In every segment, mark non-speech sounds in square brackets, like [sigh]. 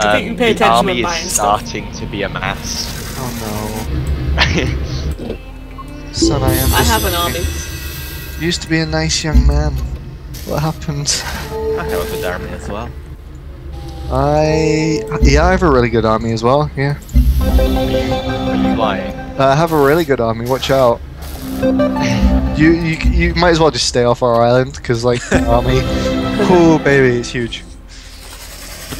I think you pay the attention army when is buying stuff. starting to be amassed. Oh no. [laughs] Son, I am I have an army. used to be a nice young man. What happened? I have a good army as well. I yeah, I have a really good army as well. Yeah, Are you lying? Uh, I have a really good army. Watch out. You you you might as well just stay off our island because like the army. [laughs] Oh baby, it's huge.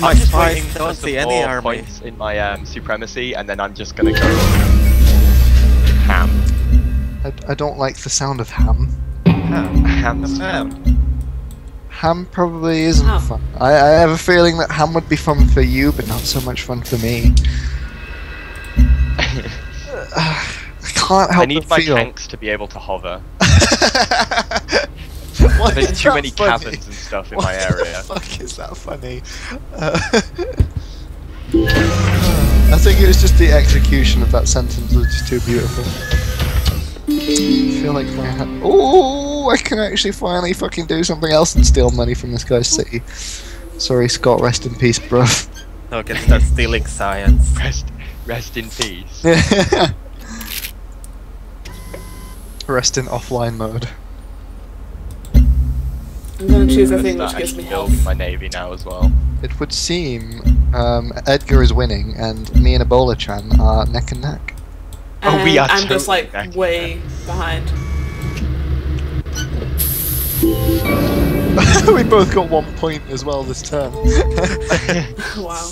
My I'm just spies waiting don't see any army. points in my um, supremacy, and then I'm just gonna go ham. I, I don't like the sound of ham. Ham. Ham's Ham. Ham probably isn't Ham. fun. I, I have a feeling that ham would be fun for you, but not so much fun for me. [laughs] [sighs] I can't help I need my feel. tanks to be able to hover. [laughs] Why There's too many funny? caverns and stuff in Why my area. the fuck is that funny? Uh, [laughs] I think it was just the execution of that sentence was just too beautiful. I feel like my ha- Oh, I can actually finally fucking do something else and steal money from this guy's city. Sorry, Scott. Rest in peace, bruv. No, I can start stealing science. Rest, rest in peace. [laughs] Rest in offline mode. I'm gonna choose a I'm thing which gives me actually health. building my navy now as well. It would seem um, Edgar is winning, and me and Ebola Chan are neck and neck. Oh, we And are I'm just like back. way behind. [laughs] we both got one point as well this turn. [laughs] [laughs] wow.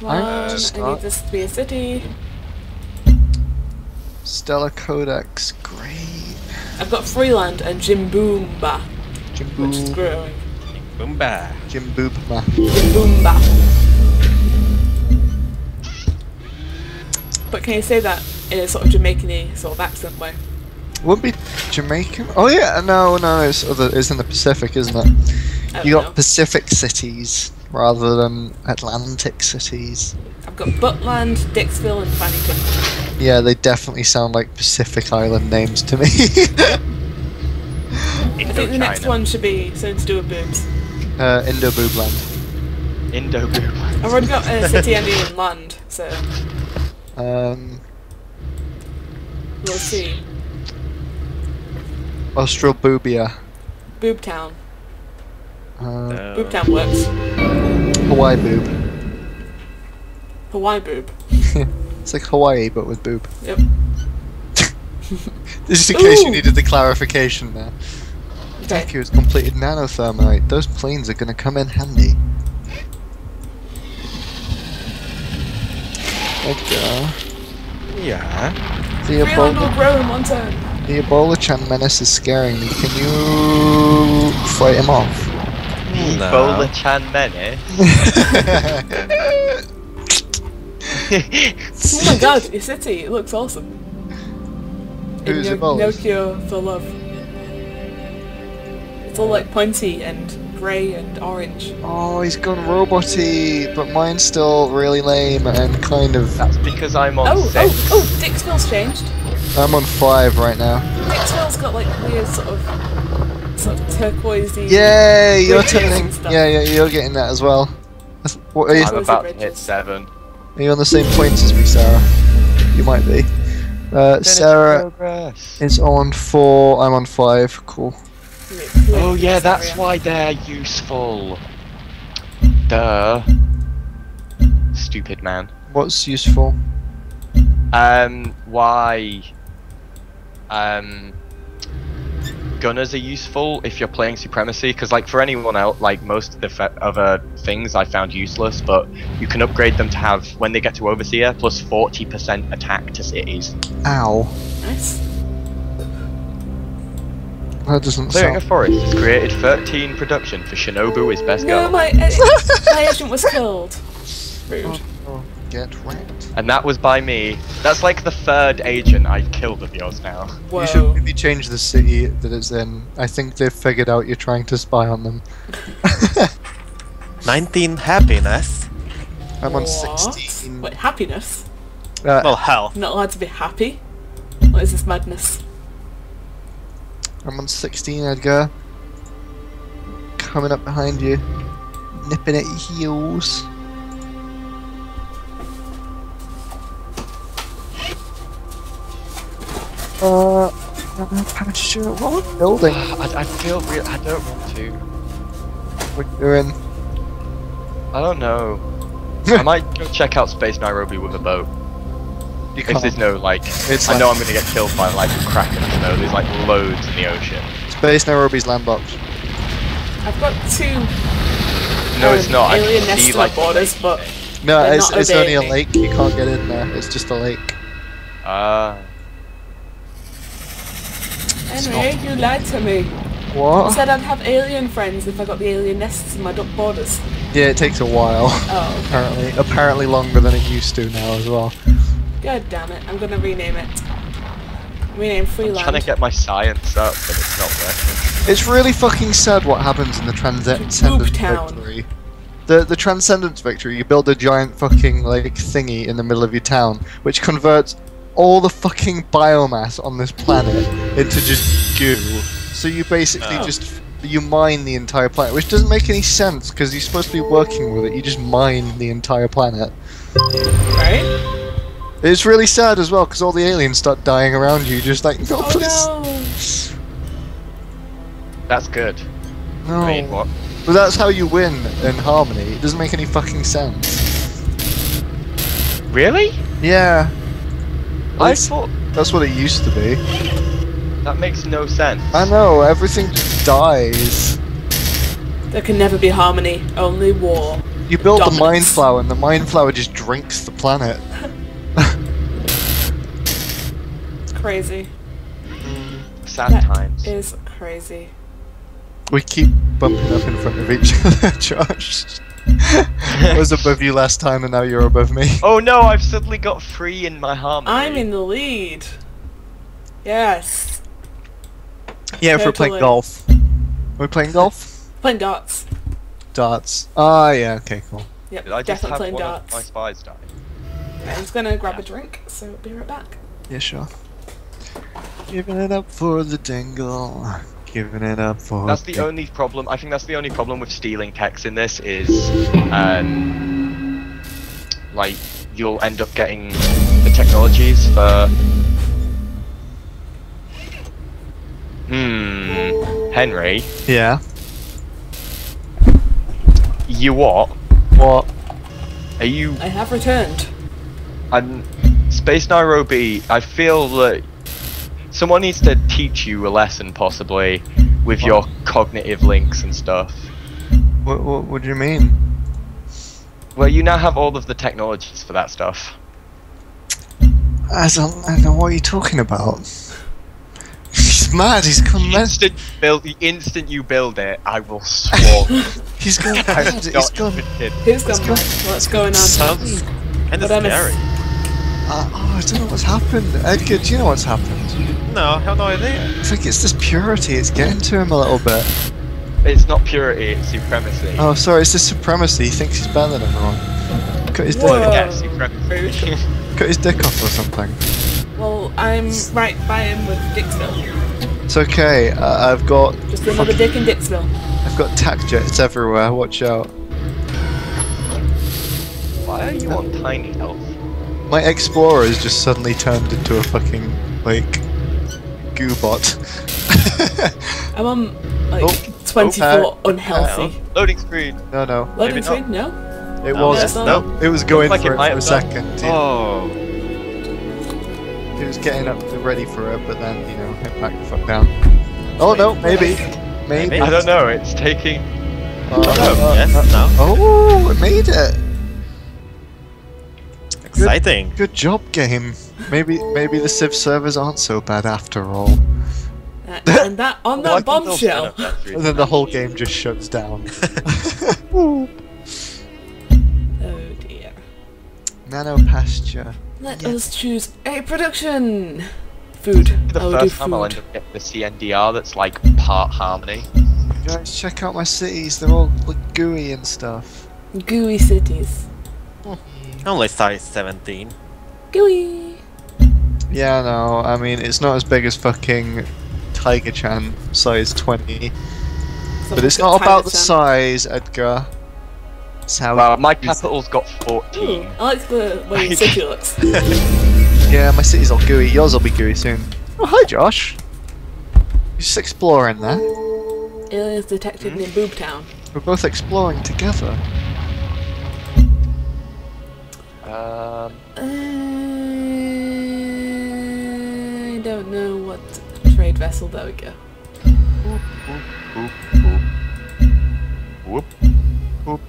Come I'm on, just I need this to be a city. Stellar Codex, great. I've got Freeland and Jimboomba, which is growing. Boomba. Jimboobma. Jimboomba. But can you say that in a sort of Jamaican sort of accent way? Wouldn't be Jamaican? Oh yeah, no, no, it's other. It's in the Pacific, isn't it? You got know. Pacific cities rather than Atlantic cities. I've got Butland, Dixville, and Fannington. Yeah, they definitely sound like Pacific Island names to me. [laughs] I think the next one should be something to do with boobs. uh, Indo Boobland. Indo boobland. I've already got a city ending in land, so Um, we'll see. Australboobia. Boobtown. Uh, Uh, Boobtown works. Hawaii boob. Hawaii boob. [laughs] It's like Hawaii but with boob. Yep. [laughs] This is in case you needed the clarification there. Okay. Thank you, it's completed nanothermite. Those planes are gonna come in handy. Edgar. Uh, yeah. The Freeland Ebola, grow in one turn. the Ebola Chan menace is scaring me. Can you fight him off? No. Bola Chan Menace. [laughs] [laughs] Oh my god, your city, it looks awesome. In no, Ebola's? Nokia for love. It's all like pointy and grey and orange. Oh, he's gone roboty, but mine's still really lame and kind of. That's because I'm on Oh, oh six. oh, oh, Dixville's changed. I'm on five right now. Dixville's got like weird sort of, sort of turquoisey. Yay, you're turning. Yeah, yeah, you're getting that as well. What, are, you, I'm about are to hit seven. are you on the same points as me, Sarah? You might be. Uh, Sarah Progress. is on four. I'm on five. Cool. Oh yeah, that's why they're useful. Duh. Stupid man. What's useful? Um, why? Um, gunners are useful if you're playing supremacy, because like for anyone else, like most of the fe- other things I found useless, but you can upgrade them to have when they get to overseer plus 40% attack to cities. Ow. Nice. That doesn't Clearing a forest has created 13 production for Shinobu is best No, girl, my, uh, my agent was killed. Rude. Oh, get wrecked. and that was by me. That's like the third agent I've killed of yours now. Whoa. You should maybe change the city that it's in. I think they've figured out you're trying to spy on them. [laughs] 19 happiness. I'm on What? 16. Wait, happiness? Uh, Well, health. I'm not allowed to be happy? What is this madness? I'm on 16, Edgar. coming up behind you, nipping at your heels. Uh, uh, pasture. What we're building? I, I feel real. I don't want to. We're doing. I don't know. [laughs] I might go check out Space Nairobi with a boat. You If there's no like, It's I like- know I'm gonna get killed by like a kraken. No, there's like loads in the ocean. Space Nairobi's landlocked. I've got two No, it's um, not. I can see like borders, but No, it's, it's only a lake. You can't get in there. It's just a lake. Ah. Anyway, you lied to me. You What? said I'd have alien friends if I got the alien nests in my duck borders. Yeah, it takes a while. Oh, Apparently, apparently longer than it used to now as well. god damn it! I'm gonna rename it. Rename I'm Freeland. trying to get my science up, but it's not working. It's really fucking sad what happens in the Transcendence Town. Victory. The the Transcendence Victory, you build a giant fucking like thingy in the middle of your town, which converts all the fucking biomass on this planet into just goo. So you basically Oh. just you mine the entire planet, which doesn't make any sense because you're supposed to be working with it. You just mine the entire planet. right? It's really sad as well because all the aliens start dying around you, just like no, Oh please, no! That's good. no. I mean, what? But that's how you win in Harmony. It doesn't make any fucking sense. Really? Yeah. I thought That's what it used to be. that makes no sense. I know, everything just dies. There can never be harmony, only war. You build the mind flower and the mind flower just drinks the planet. It's [laughs] [laughs] crazy. Sad That times. is crazy. We keep bumping up in front of each [laughs] other, Josh. I [laughs] was above you last time and now you're above me. [laughs] Oh no! I've suddenly got three in my harmony. I'm in the lead. Yes. Yeah, if we're playing Totally. golf. We're playing golf? Playing darts. Darts. Ah, yeah, okay, cool. Yep, I just definitely have playing darts. my spies die? I'm just gonna grab a drink, so be right back. Yeah, sure. Giving it up for the dingle. Giving it up for That's the only problem. I think that's the only problem with stealing text in this is, um, like you'll end up getting the technologies for. Hmm. Henry, Yeah. you what? What? Are you? I have returned. I'm Space Nairobi. I feel that someone needs to teach you a lesson, possibly, with your cognitive links and stuff. What, what, what do you mean? Well, you now have all of the technologies for that stuff. I don't, I don't know what you're talking about. He's mad, he's gone The instant you build, the instant you build it, I will swarm. [laughs] He's gone [laughs] I'm mad, he's not gone. even kidding. Who's gone mad? What's going on? Sounds kind of What I miss? scary. Uh, oh, I don't know what's happened. Edgar, do you know what's happened? No, I have no idea. I think it's this purity, it's getting to him a little bit. It's not purity, it's supremacy. Oh, sorry, it's this supremacy. He thinks he's better than everyone. Cut his, Whoa. dick, Yeah, supremacy. [laughs] cut his dick off or something. Well, I'm right by him with Dixville. It's okay, uh, I've got Just another dick in Dixville. I've got tac jets everywhere, watch out. Why are you on tiny health? My explorer has just suddenly turned into a fucking, like, goo bot. [laughs] I'm on like Oh, 24 okay. unhealthy. Loading screen. no, no. Loading maybe screen? No? It No, was. it's not. No, it was going like for it it, for a done. second. It, Oh, it was getting up ready for it, but then, you know, it backed the fuck down. Oh no, maybe. Maybe. Maybe. I don't know, it's taking. Oh, oh, uh, yes, uh, no. Oh, it made it. Exciting. Good job, game. Maybe maybe the Civ servers aren't so bad after all. Uh, and that on [laughs] that can bombshell. up that screen. And then the whole game just shuts down. [laughs] [laughs] Oh dear. Nano pasture. Let Yeah. us choose a production. Food. The I will do first time I'll end food. up getting the CNDR that's like part harmony. Guys, check out my cities. They're all like, gooey and stuff. Gooey cities. Only size 17. Gooey. Yeah, no, I mean it's not as big as fucking Tiger Chan size 20. But it's not about the size, Edgar. It's how Well, my capital's got Ooh, 14. I like the way your city looks. [laughs] Yeah, my city's all gooey. Yours will be gooey soon. Oh, hi, Josh. You're just exploring there. Aliens detected near hmm? Boobtown. We're both exploring together. Um, Uh, I don't know what trade vessel. There we go. whoop, whoop. Whoop. Whoop. Whoop.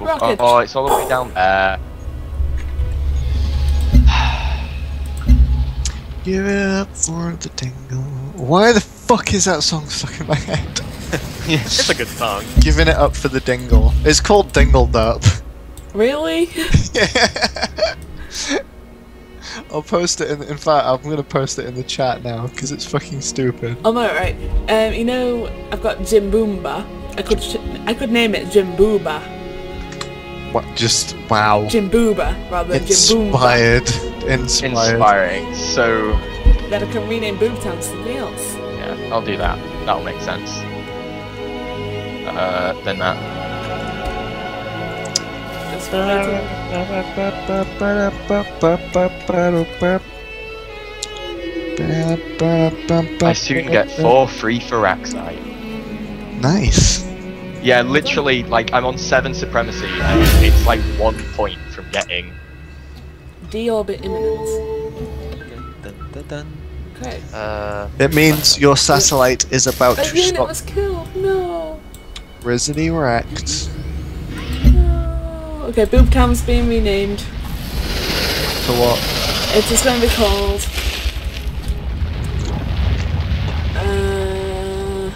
Rocket. Oh, it's all the way down there. Give it up for the dingle. Why the fuck is that song stuck in my head? [laughs] It's a good song. Giving it up for the dingle. It's called Dingled Up. Really? [laughs] [laughs] I'll post it in. In fact, I'm gonna post it in the chat now because it's fucking stupid. Oh no, right. Um, you know, I've got Jim Boomba. I could I could name it Jim Booba. What? Just wow. Jim Booba rather than Jim Boomba. Inspired. Inspired. Inspiring. So, Then I can rename Boobtown to something else. yeah, I'll do that. That'll make sense. Uh, then that. Just for I soon get four free Firaxite. Nice. Yeah, literally, like, I'm on 7 supremacy, and it's like one point from getting. deorbit imminence. Dun, dun, dun. Okay. Uh, It means your satellite is about A to unit stop was killed. No. resurrect. Okay, Boobtown's being renamed. To what? It is just going to be called. Uh,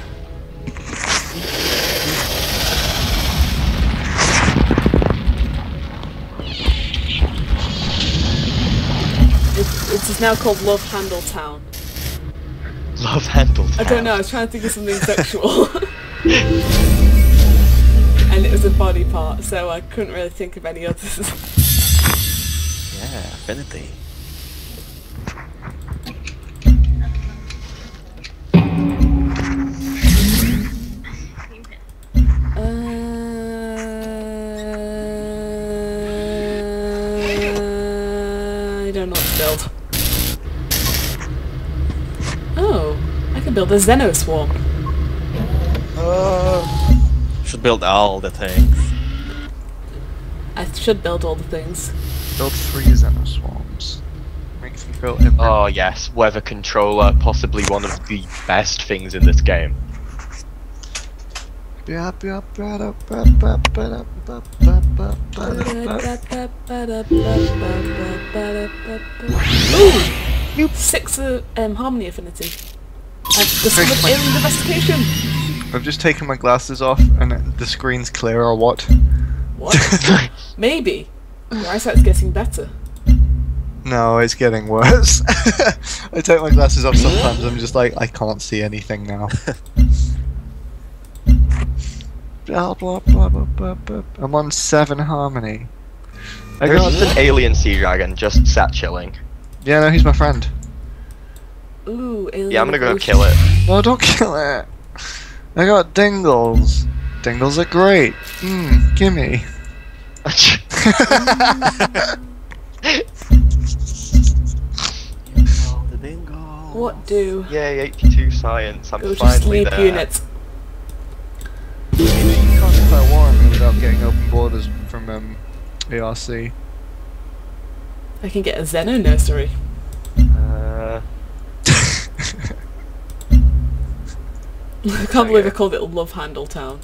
it, it is now called Love Handle Town. love handle. Town? I don't know, I was trying to think of something sexual. [laughs] [laughs] and it was a body part, so I couldn't really think of any others. Yeah, affinity. Uh, I don't know what to build. Oh, I can build a Xeno Swarm. Should build all the things. I should build all the things. Build three Xenoswarms. Makes me feel im- Oh yes, weather controller, possibly one of the best things in this game. Ooh! Six uh, um, harmony affinity. I've discovered alien domestication. I've just taken my glasses off and the screen's clear or what? What? [laughs] Maybe. Your eyesight's getting better. No, it's getting worse. [laughs] I take my glasses off sometimes. I'm just like, I can't see anything now. [laughs] blah, blah, blah, blah, blah, blah. I'm on seven harmony. I There's got, an alien sea dragon just sat chilling. yeah, no, he's my friend. Ooh, alien. Yeah, I'm gonna go evolution. kill it. No, don't kill it. I got dingles. Dingles are great. Mmm, gimme. All the. What do? Yay, 82 science. I'm Go to finally sleep there. units. You know, you can't declare war on me without getting open borders from um, ARC. I can get a Xeno nursery. Uh, I [laughs] can't believe I called it Love Handle Town.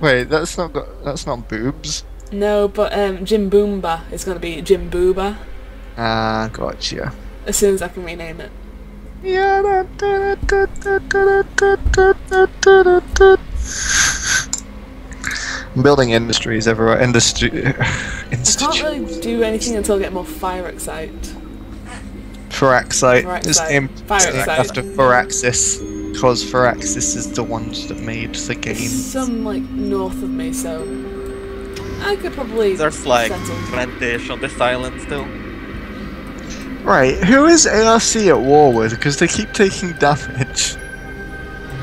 Wait, that's not got, that's not boobs. No, but um, Jim Boomba is going to be Jim Booba. Ah, uh, gotcha. As soon as I can rename it. I'm building industries everywhere. Industry. [laughs] I can't really do anything until I get more fire excite. Firaxite. Firaxite. Just fire after Firaxis. Because Firaxis is the ones that made the It's game. some like north of me, so I could probably There's like settle. 20 on this island still. Right, who is ARC at war with? Because they keep taking damage.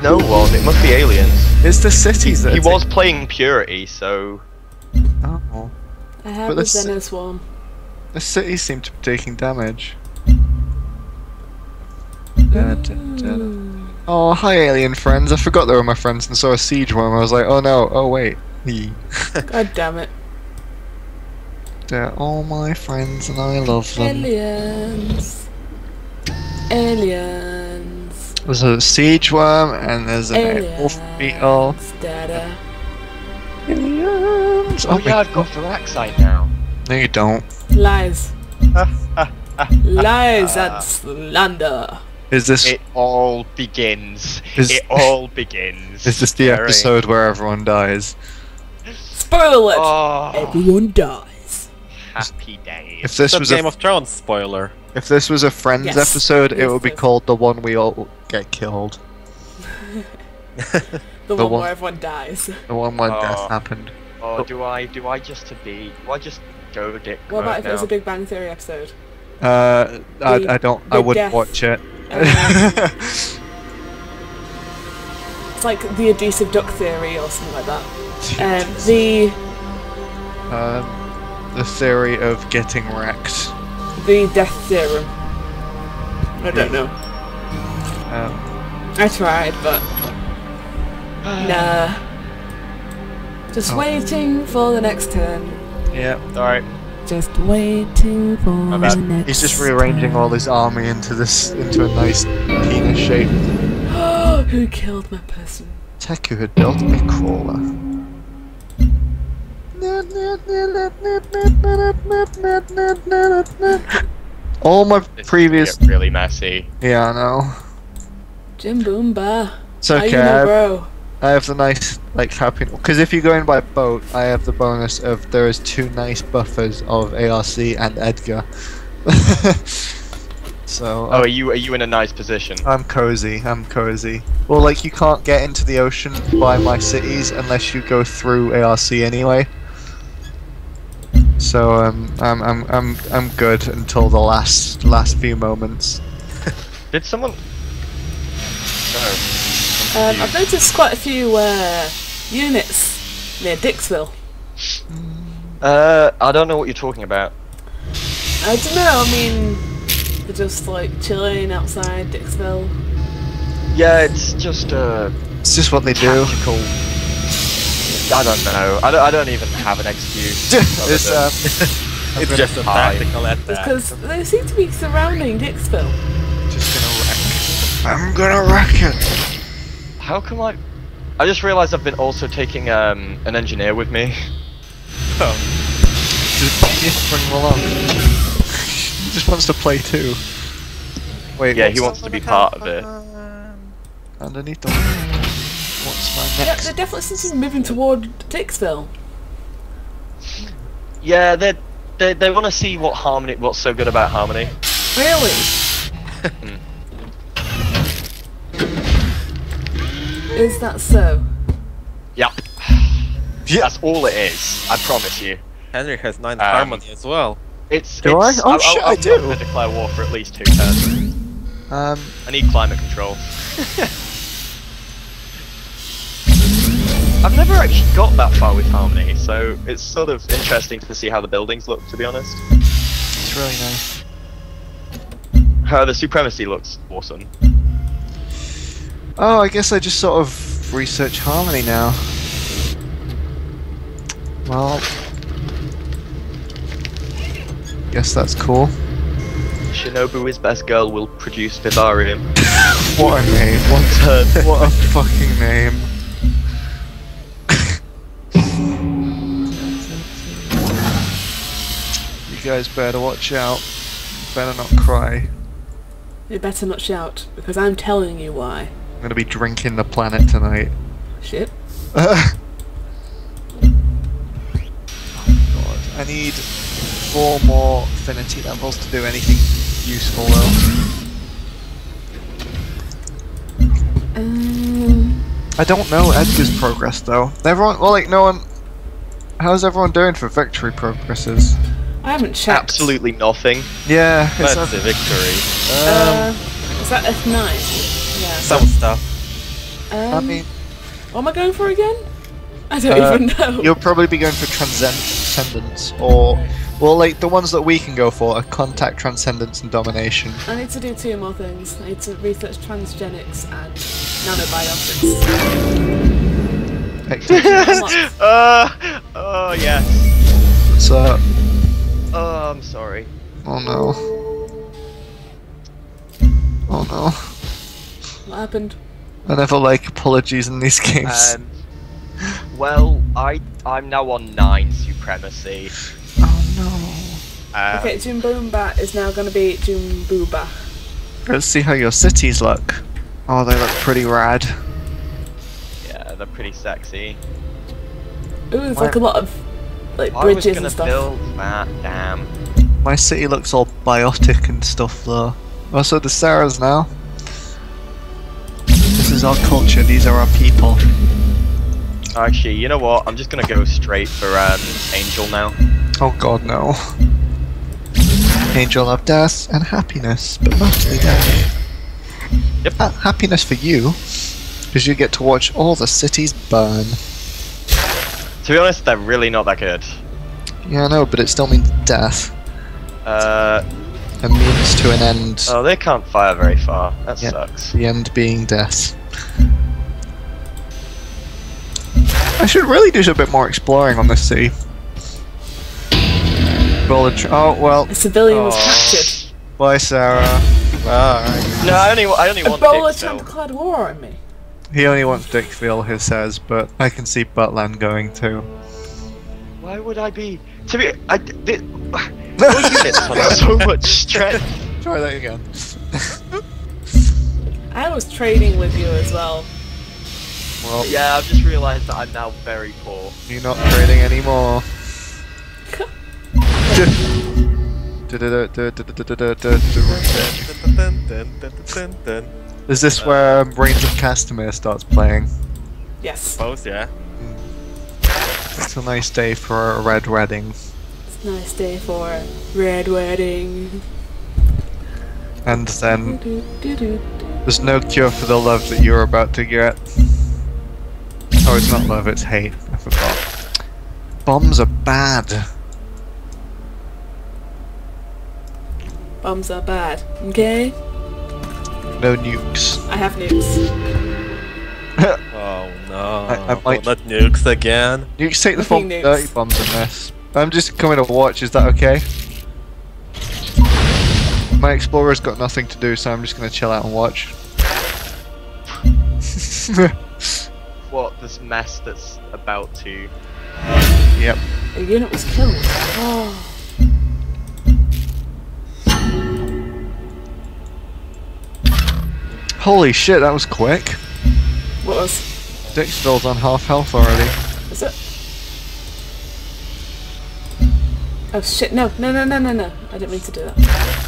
no one. It must be aliens. It's the cities that He are was playing Purity, so Oh. I have But the this- Xenoswarm. The cities seem to be taking damage. Mm. Da, da, da. Oh, hi, alien friends. I forgot they were my friends and saw a siege worm. I was like, oh no, oh wait. He. [laughs] God damn it. They're all my friends and I love them. Aliens. Aliens. There's a siege worm and there's an wolf beetle. Dada. Aliens! Oh Oh, yeah, I've got Firaxite now. No, you don't. Lies. [laughs] Lies and slander. Is this It all begins. Is- it all begins. [laughs] is this the Jerry. episode where everyone dies? Spoil it! Oh, Everyone dies. happy day. If this It's was a Game of Thrones spoiler. if this was a Friends Yes. episode, it would be called the one we all get killed. [laughs] The, The one, one- where everyone dies. The one where Oh. death happened. Oh, do I do I just to be? Do I just go dick? What about mode if it was a Big Bang Theory episode? Uh, I, The- I don't. I wouldn't death. watch it. Um, [laughs] It's like the adhesive duck theory or something like that. Um, the um, the theory of getting wrecked. the death theorem. I don't know. Um, I tried, but [sighs] nah. Just Oh. waiting for the next turn. yeah, Alright. Just waiting for bad. the next. he's just rearranging all his army into this into a nice penis shape. [gasps] Who killed my person? Teku had built a crawler. All my This previous. get really messy. Yeah, I know. Jim Boomba. It's How you okay. know, I have, bro? I have the nice like happy because if you go in by boat, I have the bonus of there is two nice buffers of ARC and Edgar. [laughs] so Oh, are you are you in a nice position? I'm cozy. I'm cozy. Well, like you can't get into the ocean by my cities unless you go through ARC anyway. So um, I'm I'm I'm I'm good until the last last few moments. [laughs] Did someone? No. Um, I've noticed quite a few uh, units near Dixville. Uh, I don't know what you're talking about. I don't know. I mean, they're just like chilling outside Dixville. Yeah, it's just uh It's just what they do. tactical. I don't know. I don't, I don't even have an excuse. [laughs] it's, than- um, [laughs] It's just a Hi. tactical attack. Because they seem to be surrounding Dixville. just gonna wreck. I'm gonna wreck it. How come I? I just realised I've been also taking um an engineer with me. [laughs] Just, just bring him along. he just wants to play too. Wait, Yeah, he wants to be part of it. underneath the. What's my Yeah, they're definitely since to be moving toward Dixville. Yeah, they they they want to see what harmony, what's so good about harmony. Really? Is that so? Yep, Yeah. that's all it is. I promise you. Henry has nine Um, harmony as well. It's. Do I? it's, Oh, I'm, shit, I'm, I I'm gonna declare war for at least two turns. Um, I need climate control. [laughs] I've never actually got that far with harmony, so it's sort of interesting to see how the buildings look. To be honest, it's really nice. how the supremacy looks awesome. Oh, I guess I just sort of research harmony now. Well, guess that's cool. Shinobu is best girl will produce vivarium. [laughs] What a name! One turn. [laughs] What a fucking name! [laughs] you guys better watch out. Better not cry. You better not shout, because I'm telling you why. I'm gonna be drinking the planet tonight. Shit. [laughs] oh god. I need four more affinity levels to do anything useful though. Um, I don't know Edgar's progress though. Everyone, well, like no one. How's everyone doing for victory progresses? I haven't checked. Absolutely nothing. Yeah, That's a, the victory. Uh, is that F9? Yeah. Some stuff. Um, I mean, what am I going for again? I don't Uh, even know. you'll probably be going for transcendence or, well, like the ones that we can go for are contact, transcendence, and domination. I need to do two more things. I need to research transgenics and nanobiotics. Excellent. [laughs] Unlocked. uh, oh yes. so, Oh, I'm sorry. oh no. Oh no. What happened? I never like apologies in these games. Um, well, I I'm now on nine supremacy. oh no. Uh, Okay, Jimboomba is now going to be Jimbooba. Let's see how your cities look. Oh, they look pretty rad. Yeah, they're pretty sexy. Ooh, there's Why- like a lot of like bridges I was bridges gonna and stuff. build that. Damn. My city looks all biotic and stuff though. Also, the Sarahs now. Is our culture, these are our people. Actually, you know what? I'm just gonna go straight for um, Angel now. Oh god, no. Angel of death and happiness, but mostly death. Yep. Ha- happiness for you, because you get to watch all the cities burn. To be honest, they're really not that good. Yeah, I know, but it still means death. Uh, A means to an end. oh, they can't fire very far. That Yeah. sucks. The end being death. I should really do a bit more exploring on this sea. Bullet oh well, The civilian was Oh. captured. bye Sarah. Bye. No, I only I only want Ebola Dixville. declared war on me. He only wants Dick Dickville, he says, but I can see Butland going too. Why would I be? To be, I the, [sighs] your units [laughs] have so much strength. Try that again. I was trading with you as well. Well, Yeah, I've just realised that I'm now very poor. you're not trading anymore. [laughs] Is this where um, Rains of Castamere starts playing? Yes. Suppose, yeah. It's a nice day for a red wedding. It's a nice day for a red wedding. And then. There's no cure for the love that you're about to get. Oh, it's not love, it's hate. I forgot. Bombs are bad. Bombs are bad. Okay? No nukes. I have nukes. [laughs] Oh no. I- I might- Not nukes again. Nukes take the Fucking form of nukes. dirty bombs and this. I'm just coming to watch, is that okay? My explorer's got nothing to do, so I'm just gonna chill out and watch. [laughs] What this mess that's about to. yep. A unit was killed. Oh. Holy shit, that was quick. What was? Dixville's on half health already. Is it? Oh shit, no, no, no, no, no, no. I didn't mean to do that.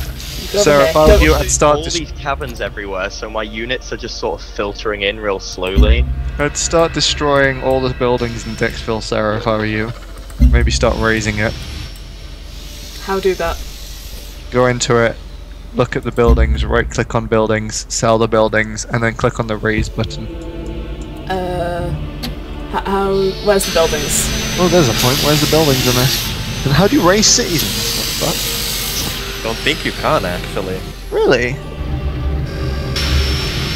Sarah, if I was you, I'd start all these caverns everywhere, so my units are just sort of filtering in real slowly. I'd start destroying all the buildings in Dixville, Sarah, if I were you. Maybe start raising it. How do that? Go into it, look at the buildings, right click on buildings, sell the buildings, and then click on the raise button. Uh, how? Where's the buildings? Oh, there's a point. Where's the buildings in this? And how do you raise cities? What the fuck? Don't think you can actually. Really?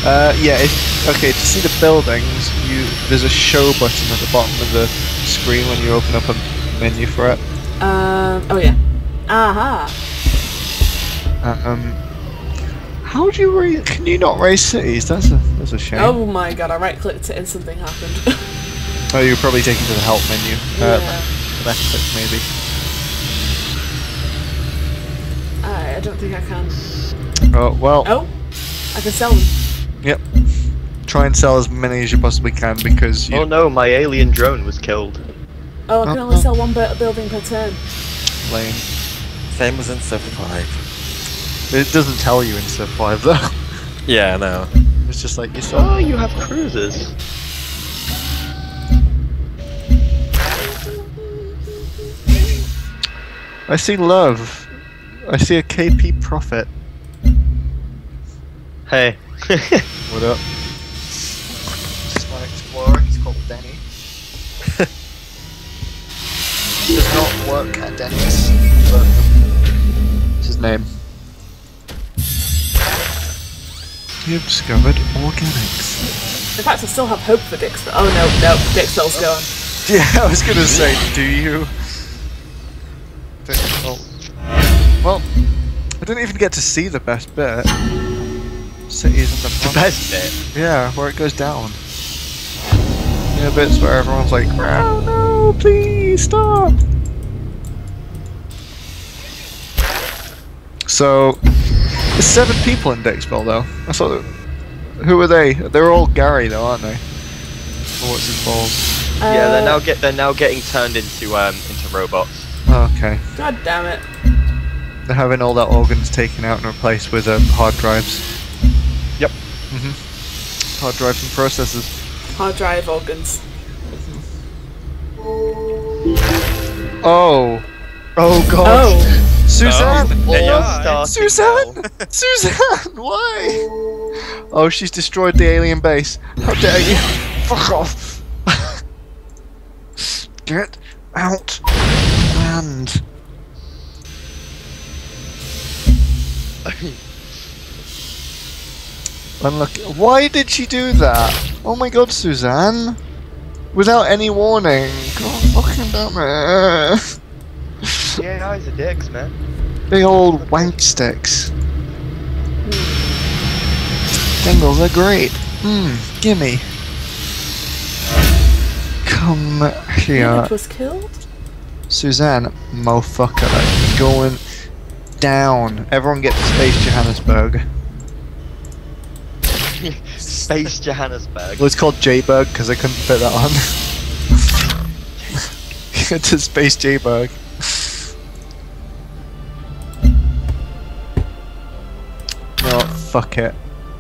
Uh, yeah. If, okay, to see the buildings, you there's a show button at the bottom of the screen when you open up a menu for it. Um. Oh yeah. Aha. Um, how do you raise? Can you not raise cities? That's a that's a shame. Oh my god! I right clicked it and something happened. [laughs] Oh, you're probably taken to the help menu. Uh, yeah. left click maybe. Don't think I can. Oh well. Oh, I can sell them. Yep. Try and sell as many as you possibly can because you Oh no, my alien drone was killed. Oh, I can Oh, only oh. sell one building per turn. lame. Same as in Civ 5. It doesn't tell you in Civ 5 though. [laughs] Yeah, I know. It's just like you saw. Oh, you have cruisers. I see love. I see a KP profit. Hey. [laughs] What up? This is my explorer, he's called Denny. [laughs] Does not work at Denny's. But it's his name. You've discovered organics. In fact, I still have hope for Dix. Oh no, no, Dixville's gone. Yeah, I was gonna say, do you? I didn't even get to see the best bit. Cities in the The best bit. Yeah, where it goes down. Yeah, bits where everyone's like, oh no, please stop. So, there's seven people in Dixville though. I thought, who are they? They're all Gary though, aren't they? Or what's his balls? yeah, they're Uh, now get they're now getting turned into um into robots. Okay. God damn it. They're having all their organs taken out and replaced with um, hard drives. Yep. hmm Hard drives and processors. Hard drive organs. Oh. Oh god. Oh, Suzanne! Oh, All Yeah. Suzanne! [laughs] [laughs] Suzanne! Why? Oh, she's destroyed the alien base. How dare you? Fuck off! [laughs] Get out! And. Unlucky. Why did she do that? Oh my god, Suzanne! Without any warning. God fucking damn it. Yeah, guys are dicks, man. Big old wank sticks. Dingles are great. Mmm, gimme. Come here. it was killed? Suzanne, motherfucker, going down. Everyone get to Space Johannesburg. [laughs] Space Johannesburg. Well, it's called J-Burg because I couldn't fit that on. [laughs] Get to Space J-Burg. No, fuck it.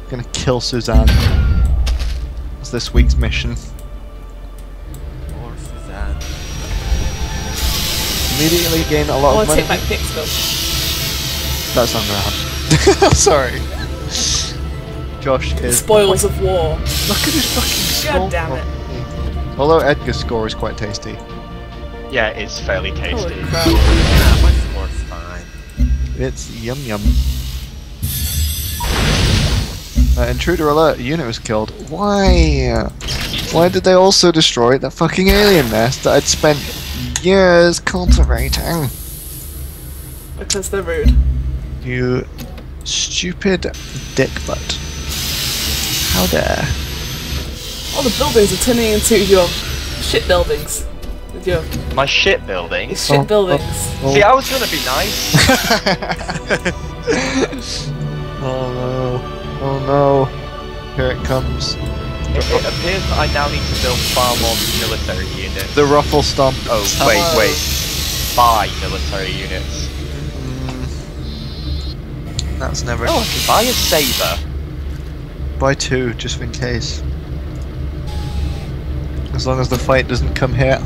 I'm gonna kill Suzanne. That's this week's mission. Immediately gain a lot Oh, of I'll money. take back Dixville. That's not gonna happen. [laughs] Sorry. Josh is. Spoils of war. Look at his fucking God score. damn it. Although Edgar's score is quite tasty. Yeah, it's fairly tasty. Yeah, my score's fine. It's yum yum. Uh, intruder alert, a unit was killed. Why? Why did they also destroy that fucking alien nest that I'd spent years cultivating? Because they're rude. You stupid dick butt. How dare. All the buildings are turning into your shit buildings. Your My shit building. your shit Oh, oh. buildings. See, I was gonna be nice. [laughs] [laughs] oh no. Oh no. Here it comes. It, it appears that I now need to build far more military units. The ruffle stomp. Oh, wait, wait. Five military units. That's never. Oh, I can buy a saber. Buy two, just in case. As long as the fight doesn't come here, I'm